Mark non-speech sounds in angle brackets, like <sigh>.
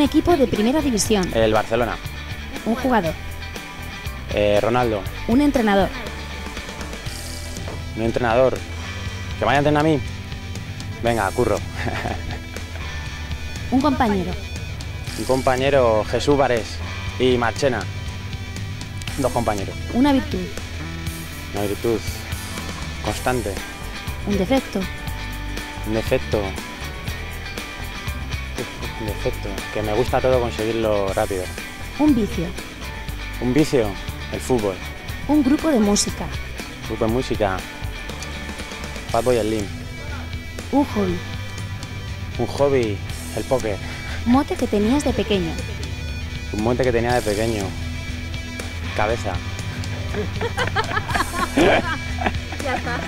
equipo de primera división. El Barcelona. Un jugador. Eh, Ronaldo. Un entrenador. Un entrenador. ¿Que vaya a entrenar a mí? Venga, curro. Un compañero. Un compañero, Jesús Varés y Marchena. Dos compañeros. Una virtud. Una virtud constante. Un defecto. Un defecto. Defecto. Que me gusta todo conseguirlo rápido. Un vicio. Un vicio, el fútbol. Un grupo de música. Grupo de música. Fatboy Slim. Un hobby. Un hobby, el póker. Mote que tenías de pequeño. Un monte que tenía de pequeño. Cabeza. <laughs> Ya está.